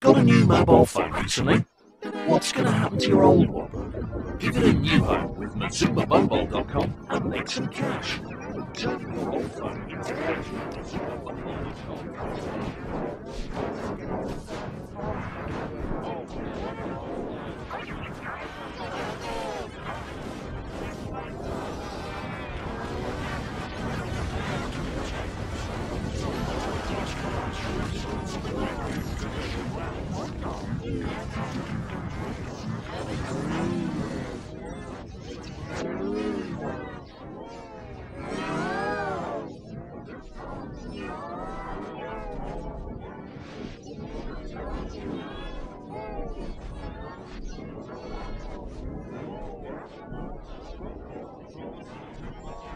Got a new mobile phone recently? What's going to happen to your old one? Give it a new home with MazumaMobile.com and make some cash. Turn your old phone into cash Thank you.